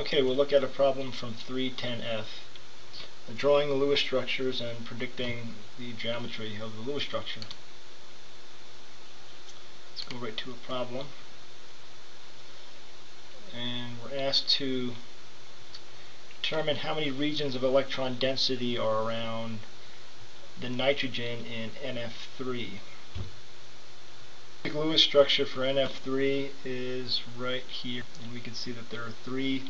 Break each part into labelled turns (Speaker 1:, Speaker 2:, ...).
Speaker 1: Okay, we'll look at a problem from 310F. Drawing the Lewis structures and predicting the geometry of the Lewis structure. Let's go right to a problem. And we're asked to determine how many regions of electron density are around the nitrogen in NF3. Lewis structure for NF3 is right here and we can see that there are three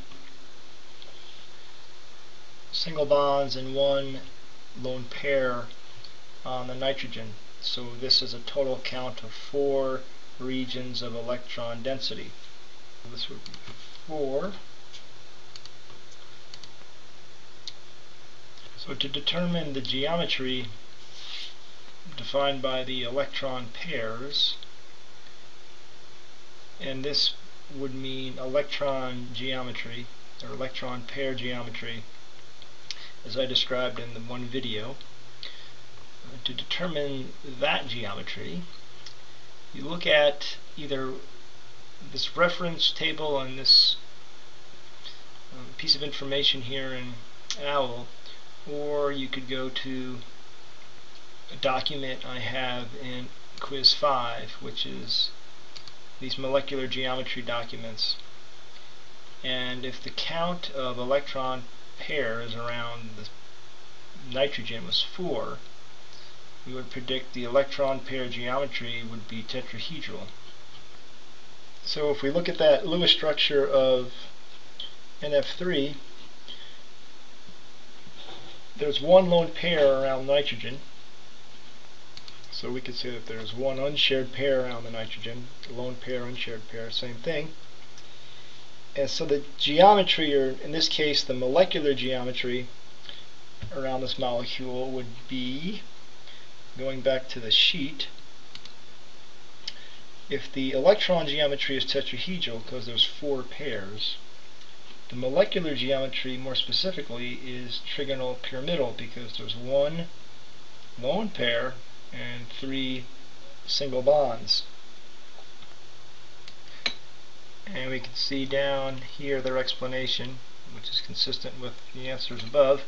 Speaker 1: single bonds and one lone pair on the nitrogen. So this is a total count of four regions of electron density. This would be four. So to determine the geometry defined by the electron pairs and this would mean electron geometry or electron pair geometry as I described in the one video. To determine that geometry you look at either this reference table and this um, piece of information here in OWL or you could go to a document I have in quiz 5 which is these molecular geometry documents. And if the count of electron pairs around the nitrogen was 4, we would predict the electron pair geometry would be tetrahedral. So if we look at that Lewis structure of NF3, there's one lone pair around nitrogen, so we could say that there's one unshared pair around the nitrogen, lone pair, unshared pair, same thing. And so the geometry, or in this case the molecular geometry around this molecule would be, going back to the sheet, if the electron geometry is tetrahedral because there's four pairs, the molecular geometry more specifically is trigonal pyramidal because there's one lone pair and three single bonds. And we can see down here their explanation, which is consistent with the answers above.